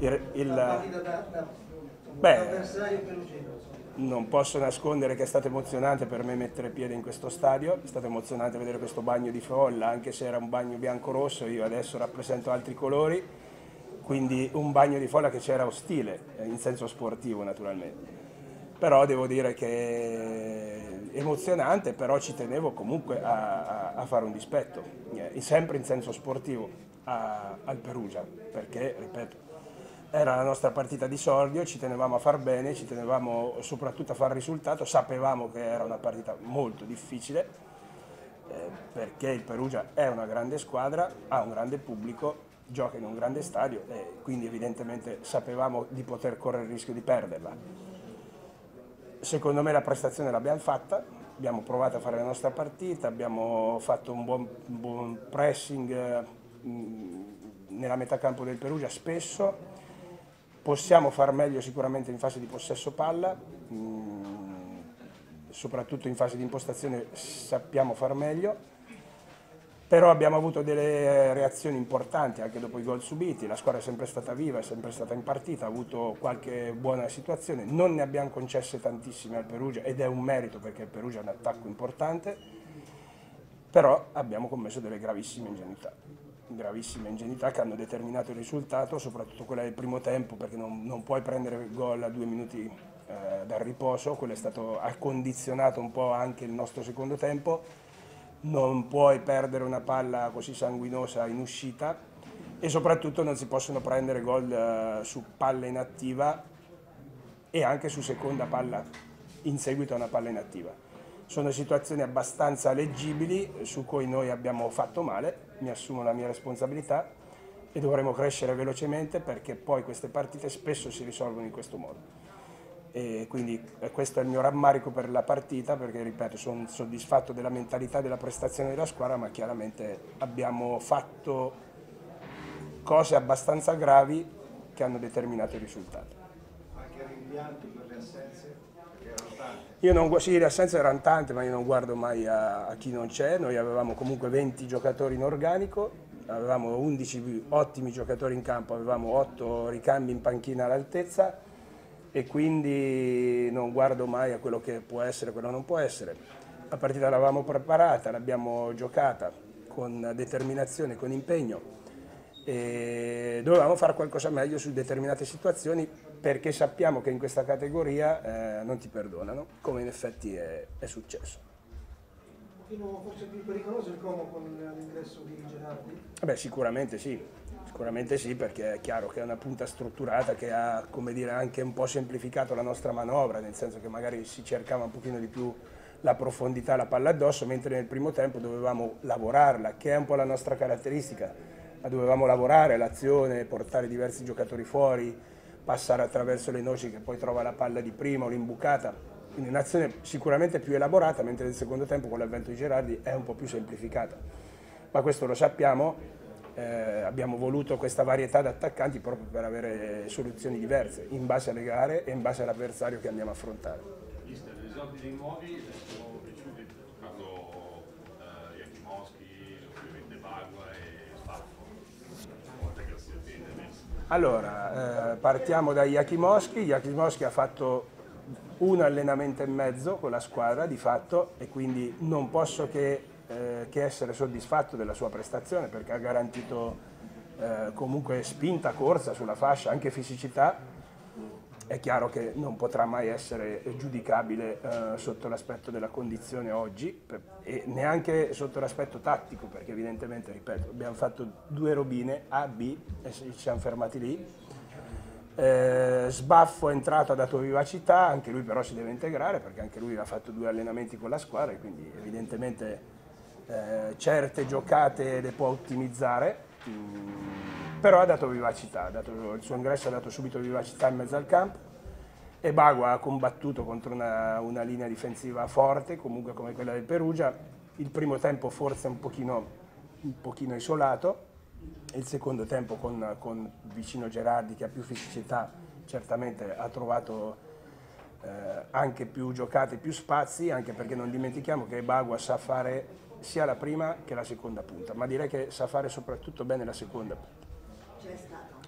il, il, beh, non posso nascondere che è stato emozionante per me mettere piede in questo stadio, è stato emozionante vedere questo bagno di folla, anche se era un bagno bianco-rosso, io adesso rappresento altri colori, quindi un bagno di folla che c'era ostile, eh, in senso sportivo naturalmente. Però devo dire che è emozionante, però ci tenevo comunque a, a, a fare un dispetto, eh, sempre in senso sportivo, a, al Perugia, perché, ripeto, era la nostra partita di sordio, ci tenevamo a far bene, ci tenevamo soprattutto a fare risultato, sapevamo che era una partita molto difficile eh, perché il Perugia è una grande squadra, ha un grande pubblico, gioca in un grande stadio e quindi evidentemente sapevamo di poter correre il rischio di perderla. Secondo me la prestazione l'abbiamo fatta, abbiamo provato a fare la nostra partita, abbiamo fatto un buon, buon pressing eh, nella metà campo del Perugia spesso, Possiamo far meglio sicuramente in fase di possesso palla, mm, soprattutto in fase di impostazione sappiamo far meglio, però abbiamo avuto delle reazioni importanti anche dopo i gol subiti, la squadra è sempre stata viva, è sempre stata in partita, ha avuto qualche buona situazione, non ne abbiamo concesse tantissime al Perugia ed è un merito perché il Perugia è un attacco importante, però abbiamo commesso delle gravissime ingenuità gravissime ingenuità che hanno determinato il risultato, soprattutto quella del primo tempo, perché non, non puoi prendere gol a due minuti eh, dal riposo, quello è stato, ha condizionato un po' anche il nostro secondo tempo, non puoi perdere una palla così sanguinosa in uscita e soprattutto non si possono prendere gol eh, su palla inattiva e anche su seconda palla in seguito a una palla inattiva. Sono situazioni abbastanza leggibili su cui noi abbiamo fatto male, mi assumo la mia responsabilità e dovremo crescere velocemente perché poi queste partite spesso si risolvono in questo modo. E quindi eh, questo è il mio rammarico per la partita perché ripeto sono soddisfatto della mentalità della prestazione della squadra ma chiaramente abbiamo fatto cose abbastanza gravi che hanno determinato il risultato. Anche rimpianti per le assenze? Io non, sì, le assenze erano tante, ma io non guardo mai a, a chi non c'è. Noi avevamo comunque 20 giocatori in organico, avevamo 11 ottimi giocatori in campo, avevamo 8 ricambi in panchina all'altezza e quindi non guardo mai a quello che può essere e quello che non può essere. La partita l'avevamo preparata, l'abbiamo giocata con determinazione, con impegno e dovevamo fare qualcosa meglio su determinate situazioni perché sappiamo che in questa categoria eh, non ti perdonano, come in effetti è, è successo. Un pochino forse più pericoloso il Como con l'ingresso di Gerardi? Beh, sicuramente sì, sicuramente sì, perché è chiaro che è una punta strutturata che ha, come dire, anche un po' semplificato la nostra manovra, nel senso che magari si cercava un pochino di più la profondità, la palla addosso, mentre nel primo tempo dovevamo lavorarla, che è un po' la nostra caratteristica, ma dovevamo lavorare l'azione, portare diversi giocatori fuori, passare attraverso le noci che poi trova la palla di prima o l'imbucata. Quindi un'azione sicuramente più elaborata, mentre nel secondo tempo con l'avvento di Gerardi è un po' più semplificata. Ma questo lo sappiamo, eh, abbiamo voluto questa varietà di attaccanti proprio per avere soluzioni diverse, in base alle gare e in base all'avversario che andiamo a affrontare. Mister, l'esordio dei nuovi sono piaciuti, parlo eh, Jakimowski, ovviamente Bagua e allora, eh, partiamo da Jakimowski. Jakimowski ha fatto un allenamento e mezzo con la squadra di fatto e quindi non posso che, eh, che essere soddisfatto della sua prestazione perché ha garantito eh, comunque spinta, corsa sulla fascia, anche fisicità è chiaro che non potrà mai essere giudicabile eh, sotto l'aspetto della condizione oggi per, e neanche sotto l'aspetto tattico, perché evidentemente, ripeto, abbiamo fatto due robine A, B e ci siamo fermati lì. Eh, Sbaffo è entrato, ha dato vivacità, anche lui però si deve integrare perché anche lui ha fatto due allenamenti con la squadra e quindi evidentemente eh, certe giocate le può ottimizzare. Mm però ha dato vivacità, ha dato, il suo ingresso ha dato subito vivacità in mezzo al campo. E Bagua ha combattuto contro una, una, linea difensiva forte, comunque come quella del Perugia, il primo tempo forse un pochino, un pochino isolato, il secondo tempo con, con, vicino Gerardi che ha più fisicità certamente ha trovato eh, anche più giocate, più spazi, anche perché non dimentichiamo che Bagua sa fare sia la prima che la seconda punta, ma direi che sa fare soprattutto bene la seconda punta just that.